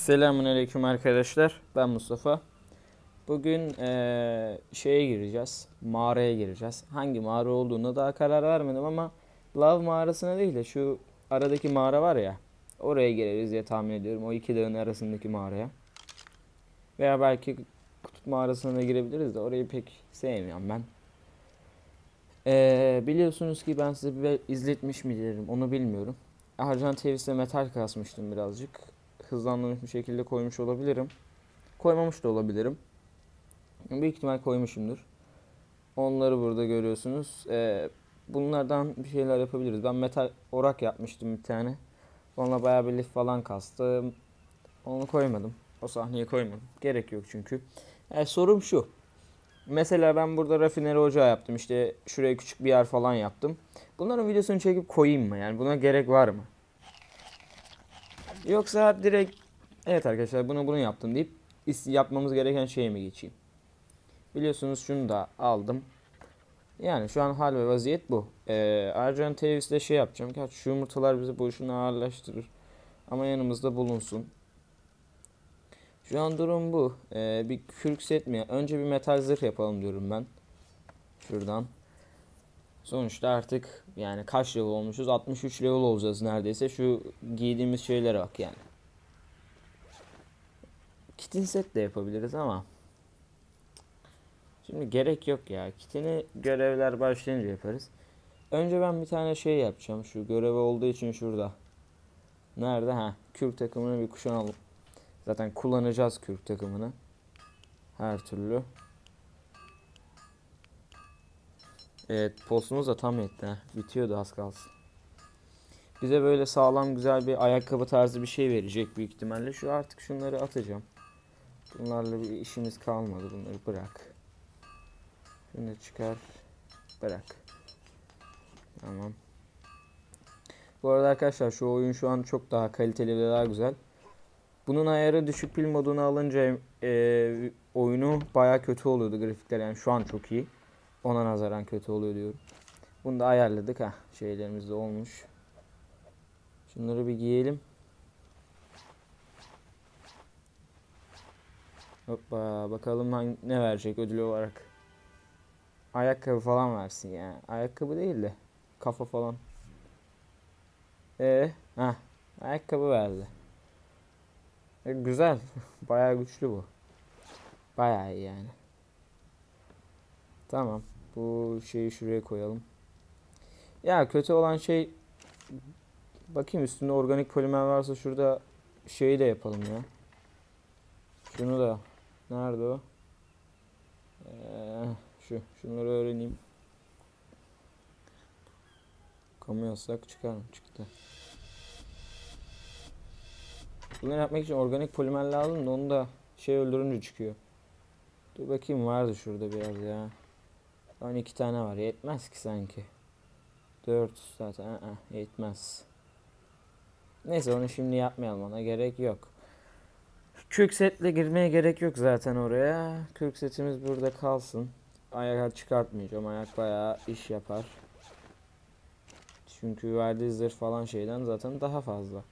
Selamünaleyküm arkadaşlar. Ben Mustafa. Bugün eee, şeye gireceğiz. Mağaraya gireceğiz. Hangi mağara olduğuna daha karar vermedim ama Lav mağarasına değil de şu aradaki mağara var ya. Oraya gireriz diye tahmin ediyorum. O iki dağın arasındaki mağaraya. Veya belki kutup mağarasına da girebiliriz de orayı pek sevmiyorum ben. Eee, biliyorsunuz ki ben size izletmiş miydim onu bilmiyorum. Arjan TV'de metal kasmıştım birazcık hızlandırılmış bir şekilde koymuş olabilirim. Koymamış da olabilirim. Büyük ihtimal koymuşumdur. Onları burada görüyorsunuz. Ee, bunlardan bir şeyler yapabiliriz. Ben metal orak yapmıştım bir tane. Onunla bayağı bir lif falan kastım. Onu koymadım. O sahneye koymadım. Gerek yok çünkü. Ee, sorum şu. Mesela ben burada rafineri ocağı yaptım. İşte şuraya küçük bir yer falan yaptım. Bunların videosunu çekip koyayım mı? Yani buna gerek var mı? Yoksa direkt evet arkadaşlar bunu bunu yaptım deyip yapmamız gereken şeye mi geçeyim? Biliyorsunuz şunu da aldım. Yani şu an hal ve vaziyet bu. Ee, Ercan Tevis'le şey yapacağım ki şu yumurtalar bizi boşuna ağırlaştırır. Ama yanımızda bulunsun. Şu an durum bu. Ee, bir kürk set mi? Önce bir metal zırh yapalım diyorum ben. Şuradan. Sonuçta artık yani kaç level olmuşuz? 63 level olacağız neredeyse. Şu giydiğimiz şeylere bak yani. Kitin set de yapabiliriz ama Şimdi gerek yok ya. Kitini görevler başlayınca yaparız. Önce ben bir tane şey yapacağım. Şu görevi olduğu için şurada. Nerede? Ha, kürk takımını bir kuşanalım. Zaten kullanacağız kürk takımını. Her türlü. Evet postumuz da tam yetti. ha. Bitiyordu az kalsın. Bize böyle sağlam güzel bir ayakkabı tarzı bir şey verecek büyük ihtimalle. Şu artık şunları atacağım. Bunlarla bir işimiz kalmadı. Bunları bırak. Şunu çıkar. Bırak. Tamam. Bu arada arkadaşlar şu oyun şu an çok daha kaliteli ve daha güzel. Bunun ayarı düşük pil moduna alınca e, oyunu baya kötü oluyordu grafikler yani şu an çok iyi. Ona nazaran kötü oluyor diyorum. Bunu da ayarladık ha. Şeylerimiz de olmuş. Şunları bir giyelim. Hoppa bakalım ne verecek ödül olarak. Ayakkabı falan versin ya. Ayakkabı değil de kafa falan. Ee, ha ayakkabı verdi. E, güzel. Bayağı güçlü bu. Bayağı iyi yani. Tamam. Bu şeyi şuraya koyalım. Ya kötü olan şey bakayım üstünde organik polimer varsa şurada şeyi de yapalım ya. Şunu da nerede o? Ee, şu şunları öğreneyim. Kamu yasak çıkar mı? Çıktı. Bunları yapmak için organik polimer lazım da onu da şey öldürünce çıkıyor. Dur bakayım vardı şurada biraz ya. 12 tane var. Yetmez ki sanki. 4 zaten. Aa, yetmez. Neyse onu şimdi yapmayalım ona gerek yok. Kürk setle girmeye gerek yok zaten oraya. Kürk setimiz burada kalsın. Ayak çıkartmayacağım. Ayak bayağı iş yapar. Çünkü verdiği zırh falan şeyden zaten daha fazla.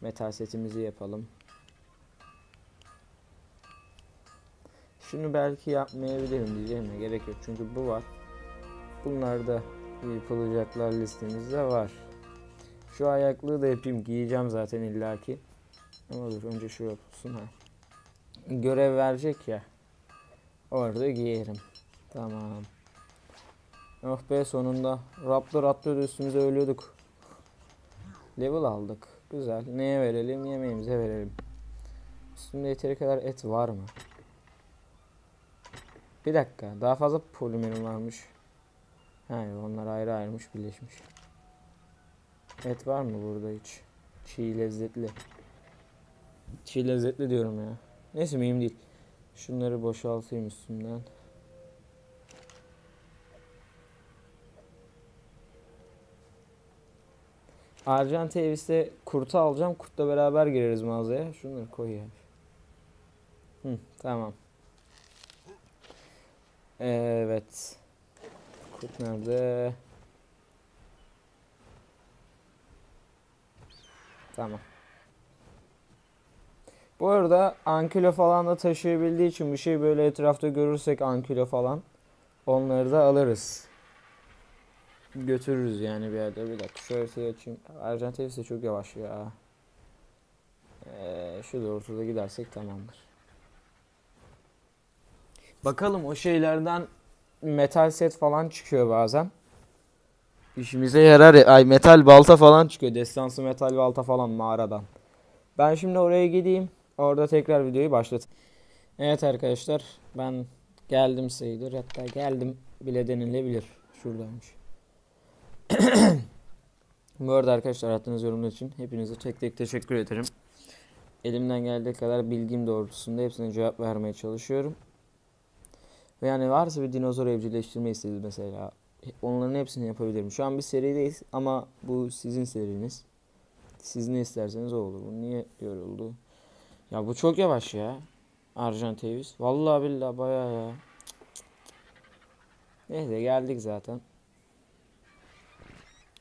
Metal setimizi yapalım. Şunu belki yapmayabilirim diyeceğim de gerek yok. Çünkü bu var. Bunlar da yapılacaklar listemizde var. Şu ayaklığı da yapayım. Giyeceğim zaten illaki. Ama dur önce şu yapılsın ha. Görev verecek ya. Orada giyerim. Tamam. Oh be sonunda. Raptor atlıyordu üstümüze ölüyorduk. Level aldık. Güzel. Neye verelim? Yemeğimize verelim. Üstünde yeteri kadar et var mı? Bir dakika. Daha fazla polimerim varmış. He onlar ayrı ayrılmış birleşmiş. Et var mı burada hiç? Çiğ lezzetli. Çiğ lezzetli diyorum ya. Neyse mühim değil. Şunları boşaltayım üstümden. Arjan Tevis'te kurtu alacağım. Kurtla beraber gireriz mağazaya. Şunları koy ya. Hı, tamam. Evet. Kurt nerede? Tamam. Bu arada ankilo falan da taşıyabildiği için bir şey böyle etrafta görürsek ankilo falan onları da alırız. Götürürüz yani bir yerde. Bir dakika şöyle şey açayım. Arjantin de çok yavaş ya. Ee, şu doğrultuda gidersek tamamdır. Bakalım o şeylerden metal set falan çıkıyor bazen. İşimize yarar. ya. Ay metal balta falan çıkıyor. Destansı metal balta falan mağaradan. Ben şimdi oraya gideyim. Orada tekrar videoyu başlatayım. Evet arkadaşlar ben geldim sayılır. Hatta geldim bile denilebilir. Şuradaymış. Bu arada arkadaşlar attığınız yorumlar için hepinize tek tek teşekkür ederim. Elimden geldiği kadar bilgim doğrultusunda hepsine cevap vermeye çalışıyorum. Ve yani varsa bir dinozor evcilleştirme istedi mesela. Onların hepsini yapabilirim. Şu an bir serideyiz ama bu sizin seriniz. Siz ne isterseniz o olur. Bu niye yoruldu? Ya bu çok yavaş ya. Arjantevis. Vallahi billahi bayağı ya. Neyse geldik zaten.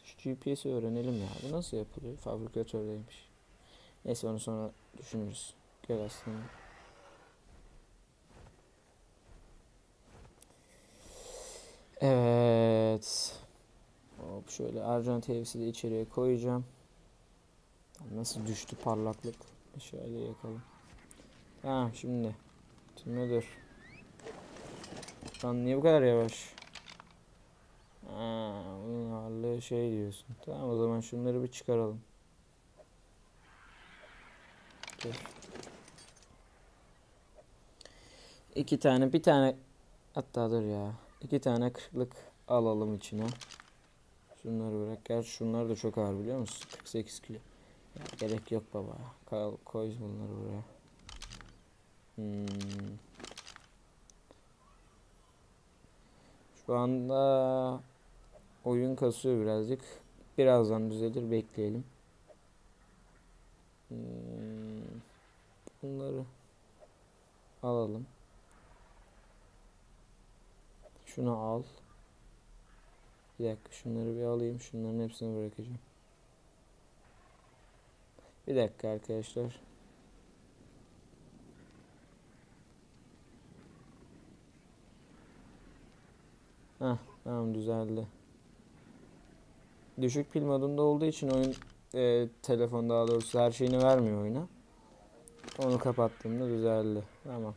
Şu GPS'i öğrenelim ya. Bu nasıl yapılıyor? Fabrikatördeymiş. Neyse onu sonra düşünürüz. Gel aslında. Evet. Hop şöyle Arjantevis'i de içeriye koyacağım. Nasıl düştü parlaklık. Şöyle yakalım. Tamam şimdi. Şimdi dur. Lan niye bu kadar yavaş? Aa, bunun şey diyorsun. Tamam o zaman şunları bir çıkaralım. Dur. İki tane bir tane hatta dur ya. İki tane kırklık alalım içine. Şunları bırak. Gerçi şunlar da çok ağır biliyor musun? 48 kilo. Ya gerek yok baba. Kal, koy bunları buraya. Hmm. Şu anda oyun kasıyor birazcık. Birazdan düzelir bekleyelim. Hmm. Bunları alalım. Şunu al. Bir dakika şunları bir alayım. Şunların hepsini bırakacağım. Bir dakika arkadaşlar. Heh, tamam düzeldi. Düşük pil modunda olduğu için oyun e, telefon daha doğrusu her şeyini vermiyor oyuna. Onu kapattığımda düzeldi. Tamam.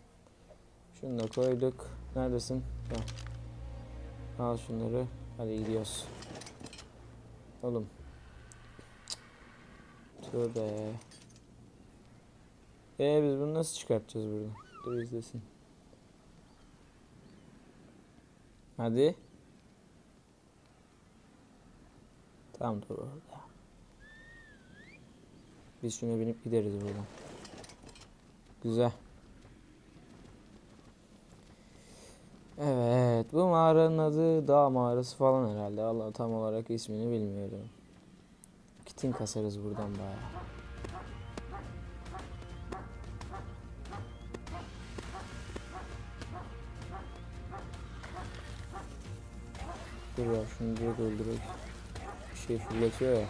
Şunu da koyduk. Neredesin? Gel. Al şunları. Hadi gidiyoruz. Oğlum. Tövbe. Ee biz bunu nasıl çıkartacağız buradan? Dur izlesin. Hadi. Tamam dur orada. Biz şuna binip gideriz buradan. Güzel. Evet, bu mağaranın adı dağ mağarası falan herhalde. Allah tam olarak ismini bilmiyorum. Kitin kasarız buradan bayağı. Dur ya şunu direkt öldürek. Bir şey fırlatıyor ya.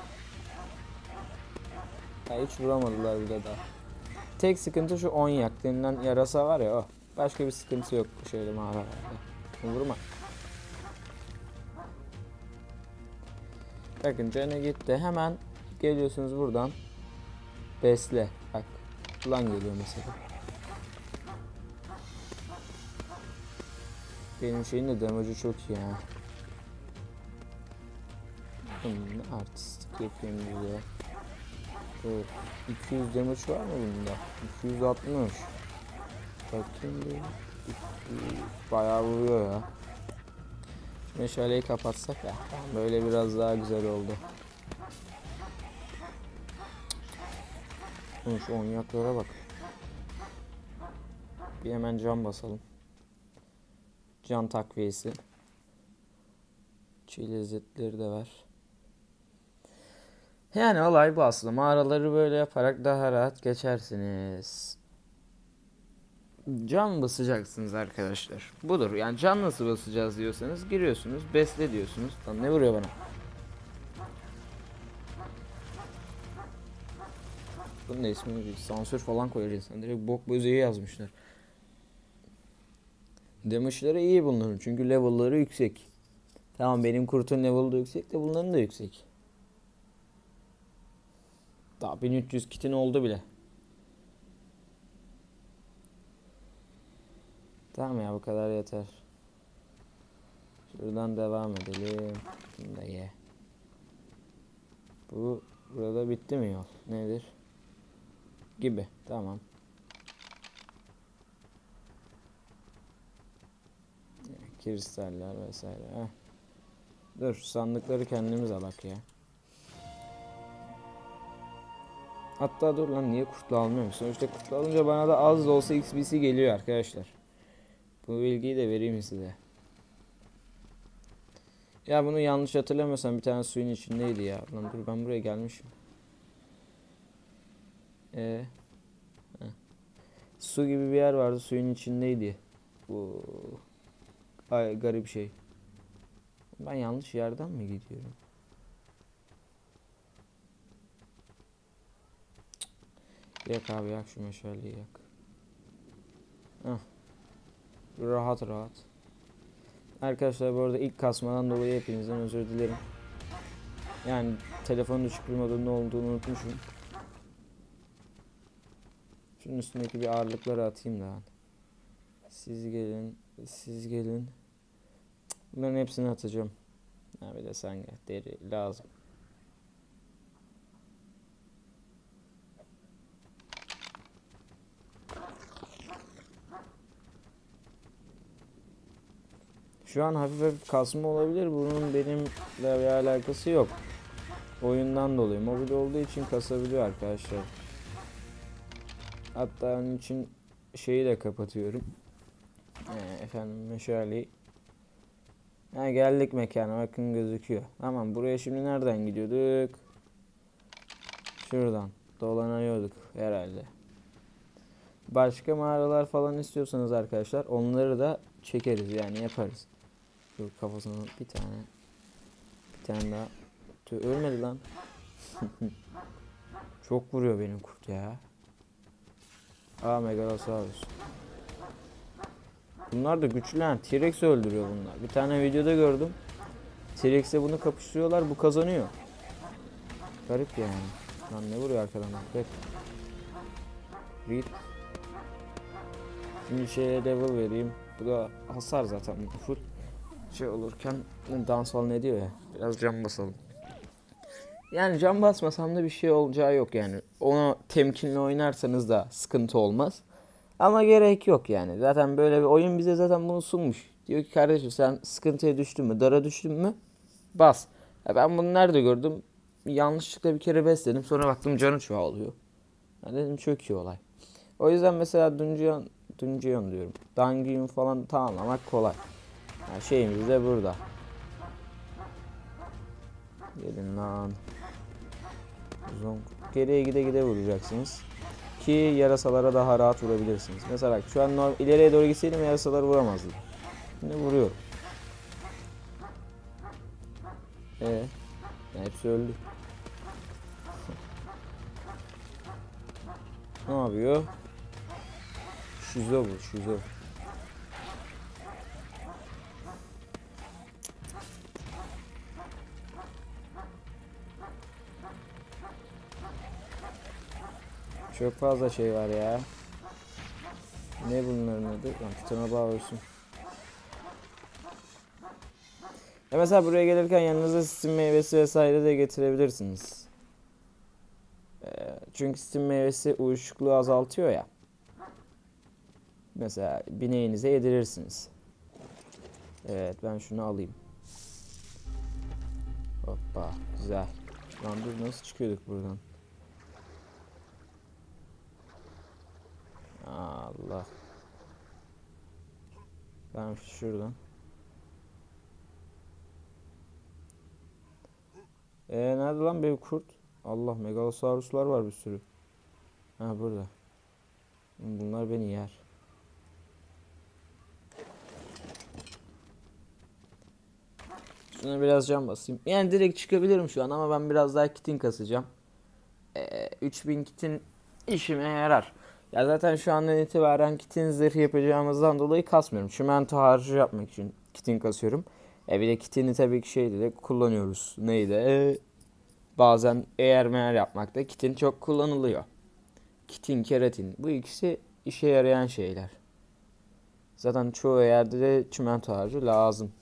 Ha, hiç vuramadılar bile daha. Tek sıkıntı şu 10 yak denilen yarasa var ya o. Başka bir sıkıntı yok bu şeyde mağaralarda. Vurma. Bakın canı gitti. Hemen geliyorsunuz buradan. Besle. Bak. Ulan geliyor mesela. Benim şeyin de damage'ı çok iyi ha. Hmm, artistik yapayım diye. Evet. 200 damage var mı bunda? 260. Bir. Bayağı vuruyor ya. Meşaleyi kapatsak ya. Böyle biraz daha güzel oldu. Şu onyaklara bak. Bir hemen cam basalım. Can takviyesi. Çiğ lezzetleri de var. Yani olay bu aslında. Mağaraları böyle yaparak daha rahat geçersiniz. Can basacaksınız arkadaşlar. Budur. Yani can nasıl basacağız diyorsanız giriyorsunuz. Besle diyorsunuz. Lan ne vuruyor bana? Bunun da ismini bir sansür falan koyar insan. Direkt bok böceği yazmışlar. Damage'ları iyi bunların çünkü level'ları yüksek. Tamam benim kurtun level'ı da yüksek de bunların da yüksek. Daha 1300 kitin oldu bile. Tamam ya bu kadar yeter. Şuradan devam edelim. Bunu da ye. Bu burada bitti mi yol? Nedir? Gibi. Tamam. Kristaller vesaire. Heh. Dur sandıkları kendimiz alak ya. Hatta dur lan niye kurtlu almıyorum? Sonuçta kurtlu alınca bana da az da olsa XBC geliyor arkadaşlar. Bu bilgiyi de vereyim size. Ya bunu yanlış hatırlamıyorsam bir tane suyun içindeydi ya. Lan dur ben buraya gelmişim. Ee. Su gibi bir yer vardı suyun içindeydi. Bu ay garip şey. Ben yanlış yerden mi gidiyorum? Yak abi yak şu meşaleyi yak. Heh. Rahat rahat. Arkadaşlar bu arada ilk kasmadan dolayı hepinizden özür dilerim. Yani telefonun düşük bir modunda olduğunu unutmuşum. Şunun üstündeki bir ağırlıkları atayım da. Siz gelin, siz gelin. Bunların hepsini atacağım. Ha bir de sen gel. Deri lazım. Şu an hafif hafif kasma olabilir. Bunun benimle bir alakası yok. Oyundan dolayı. Mobil olduğu için kasabiliyor arkadaşlar. Hatta onun için şeyi de kapatıyorum. Ee, efendim meşaleyi. Ha, geldik mekana bakın gözüküyor. Tamam buraya şimdi nereden gidiyorduk? Şuradan dolanıyorduk herhalde. Başka mağaralar falan istiyorsanız arkadaşlar onları da çekeriz yani yaparız. Dur kafasına bir tane bir tane daha. Tüh, ölmedi lan. Çok vuruyor benim kurt ya. Aa Megalosaurus. Bunlar da güçlü lan. T-Rex öldürüyor bunlar. Bir tane videoda gördüm. T-Rex'e bunu kapıştırıyorlar. Bu kazanıyor. Garip yani. Lan ne vuruyor arkadan? Bek. Reed. Şimdi şeye level vereyim. Bu da hasar zaten full. Şey olurken dans falan ediyor ya. Biraz cam basalım. Yani cam basmasam da bir şey olacağı yok yani. Ona temkinli oynarsanız da sıkıntı olmaz. Ama gerek yok yani. Zaten böyle bir oyun bize zaten bunu sunmuş. Diyor ki kardeşim sen sıkıntıya düştün mü, dara düştün mü bas. Ya ben bunu nerede gördüm? Yanlışlıkla bir kere besledim. Sonra baktım canı çoğalıyor. Ya dedim çok iyi olay. O yüzden mesela Dungeon, Dungeon diyorum. Dungeon falan tamamlamak kolay. Şeyimiz de burada. Gelin lan. Zonk. Geriye gide gide vuracaksınız. Ki yarasalara daha rahat vurabilirsiniz. Mesela şu an norm ileriye doğru gitseydim yarasaları vuramazdım. Şimdi vuruyorum. Ee, hepsi öldü. ne yapıyor? Şizo bu, şizo. Çok fazla şey var ya. Ne bunların adı? Lan Titana bağırsın. Ya mesela buraya gelirken yanınıza Steam meyvesi vesaire de getirebilirsiniz. Ee, çünkü Steam meyvesi uyuşukluğu azaltıyor ya. Mesela bineğinize yedirirsiniz. Evet ben şunu alayım. Hoppa güzel. Lan dur nasıl çıkıyorduk buradan? Allah. Ben şuradan. Ee nerede lan benim kurt? Allah megalosauruslar var bir sürü. Ha burada. Bunlar beni yer. Şuna biraz can basayım. Yani direkt çıkabilirim şu an ama ben biraz daha kitin kasacağım. Ee, 3000 kitin işime yarar. Ya zaten şu andan itibaren kitin zırh yapacağımızdan dolayı kasmıyorum. Çimento harcı yapmak için kitin kasıyorum. E bir de kitini tabii ki şeyde de kullanıyoruz. Neydi? E, bazen eğer meğer yapmakta kitin çok kullanılıyor. Kitin, keratin. Bu ikisi işe yarayan şeyler. Zaten çoğu yerde de çimento harcı lazım.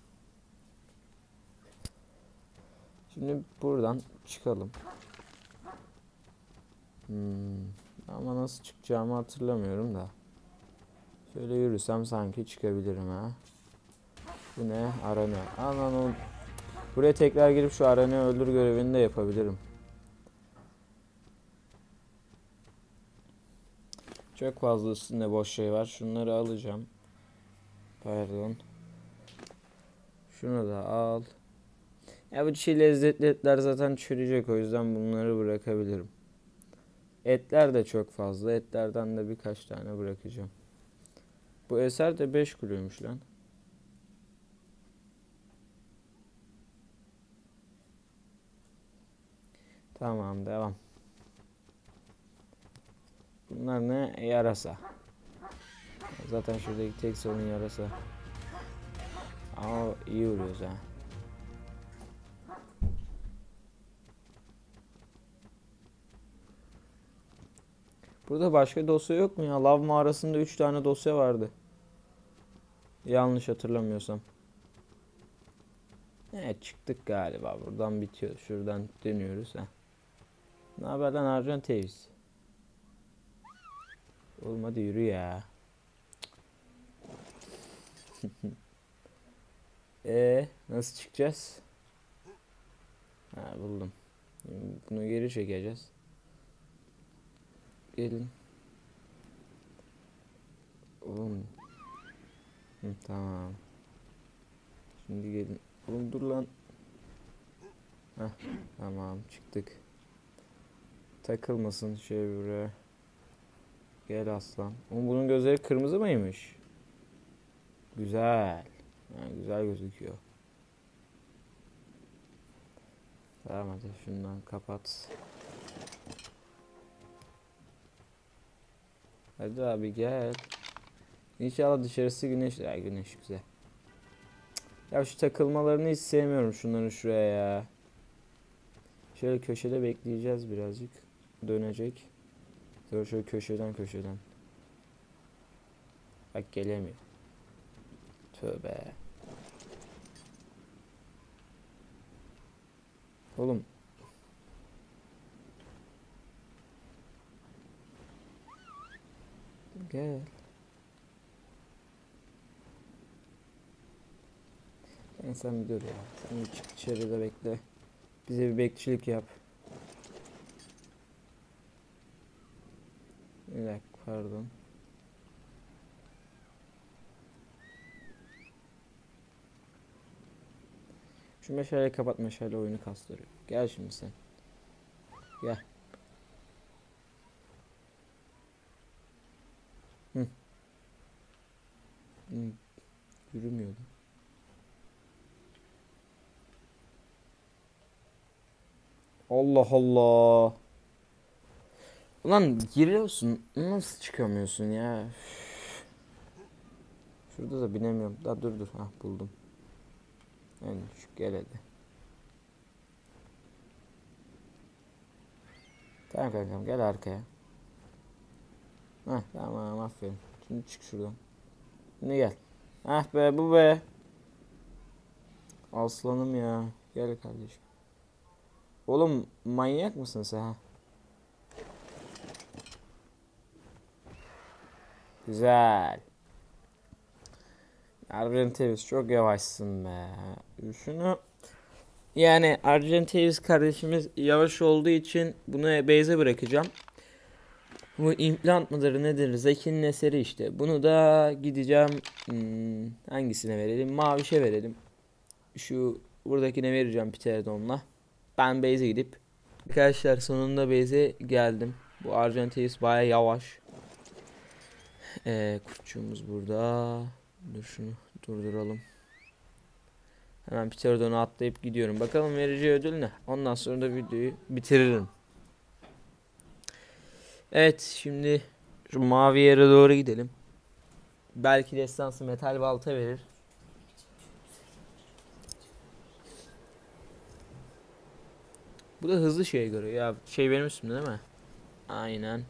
Şimdi buradan çıkalım. Hmm, ama nasıl çıkacağımı hatırlamıyorum da. Şöyle yürüsem sanki çıkabilirim ha. Bu ne? Arana. Anan o. Buraya tekrar girip şu aranı öldür görevini de yapabilirim. Çok fazla üstünde boş şey var. Şunları alacağım. Pardon. Şunu da al. Ya bu çiğ lezzetli etler zaten çürüyecek o yüzden bunları bırakabilirim. Etler de çok fazla. Etlerden de birkaç tane bırakacağım. Bu eser de 5 kiloymuş lan. Tamam devam. Bunlar ne? Yarasa. Zaten şuradaki tek sorun yarasa. Ama iyi vuruyoruz ha. Burada başka dosya yok mu ya? Lav mağarasında 3 tane dosya vardı. Yanlış hatırlamıyorsam. Evet çıktık galiba. Buradan bitiyor. Şuradan dönüyoruz. ha. Ne haber lan Arjan Teviz? Oğlum hadi yürü ya. E nasıl çıkacağız? Ha buldum. Bunu geri çekeceğiz. Gelin. Oğlum. Hı, tamam. Şimdi gelin. Oğlum dur lan. Heh, tamam çıktık. Takılmasın şey buraya. Gel aslan. Oğlum bunun gözleri kırmızı mıymış? Güzel. Ha, güzel gözüküyor. Tamam hadi şundan kapat. Hadi abi gel. İnşallah dışarısı güneş. Ya güneş güzel. Ya şu takılmalarını hiç sevmiyorum şunların şuraya ya. Şöyle köşede bekleyeceğiz birazcık. Dönecek. Sonra şöyle köşeden köşeden. Bak gelemiyor. Tövbe. Oğlum. Gel. Sen, sen bir dur ya. Sen çık dışarıda bekle. Bize bir bekçilik yap. Bir dakika pardon. Şu meşaleyi kapat meşale oyunu kastırıyor. Gel şimdi sen. Gel. Hı. Hı. Yürümüyordu. Allah Allah. Ulan giriyorsun. Nasıl çıkamıyorsun ya? Şurada da binemiyorum. Daha dur dur. Ha buldum. Yani şu gel hadi. Tamam kankam gel arkaya. Heh tamam aferin. Şimdi çık şuradan. Şimdi gel. Ah be bu be. Aslanım ya. Gel kardeşim. Oğlum manyak mısın sen? Güzel. Argentavis çok yavaşsın be. Şunu yani Argentavis kardeşimiz yavaş olduğu için bunu base'e bırakacağım. Bu implant mıdır nedir? Zeki'nin eseri işte. Bunu da gideceğim hmm, hangisine verelim? Mavişe verelim. Şu buradakine vereceğim Pterodon'la. Ben base'e gidip Arkadaşlar sonunda base'e geldim. Bu Argentavis baya yavaş. Ee, kurtçuğumuz burada. Dur şunu durduralım. Hemen Pterodon'u atlayıp gidiyorum. Bakalım vereceği ödül ne? Ondan sonra da videoyu bitiririm. Evet şimdi şu mavi yere doğru gidelim. Belki destansı metal balta verir. Bu da hızlı şeye göre ya şey benim üstümde değil mi? Aynen.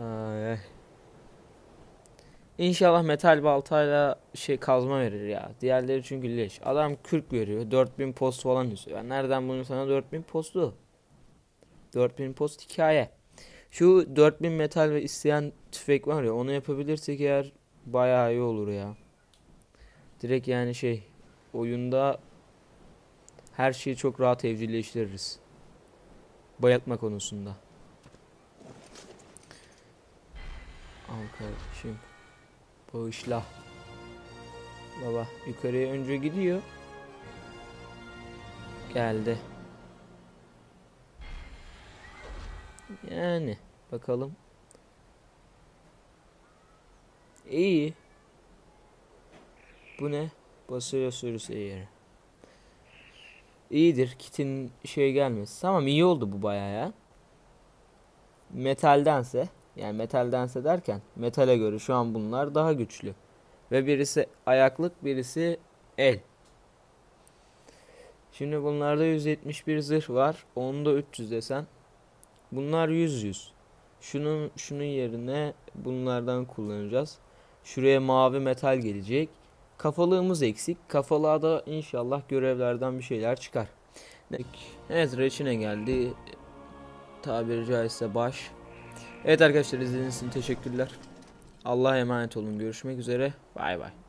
Ay. İnşallah metal baltayla şey kazma verir ya. Diğerleri çünkü leş. Adam 40 veriyor. 4000 post falan istiyor. Ben nereden bunu sana 4000 postu? 4000 post hikaye. Şu 4000 metal ve isteyen tüfek var ya onu yapabilirsek eğer bayağı iyi olur ya. Direkt yani şey oyunda her şeyi çok rahat evcilleştiririz. Bayatma konusunda. Al kardeşim. Bağışla. Baba yukarıya önce gidiyor. Geldi. Yani bakalım. İyi. Bu ne? Basıyor sürüsü eğri. İyidir. Kitin şey gelmesi. Tamam iyi oldu bu bayağı ya. Metaldense yani metaldense derken metale göre şu an bunlar daha güçlü. Ve birisi ayaklık birisi el. Şimdi bunlarda 171 zırh var. Onda 300 desen. Bunlar 100 100. Şunun şunun yerine bunlardan kullanacağız. Şuraya mavi metal gelecek. Kafalığımız eksik. Kafalığa da inşallah görevlerden bir şeyler çıkar. Evet reçine geldi. Tabiri caizse baş. Evet arkadaşlar izlediğiniz için teşekkürler. Allah'a emanet olun. Görüşmek üzere. Bay bay.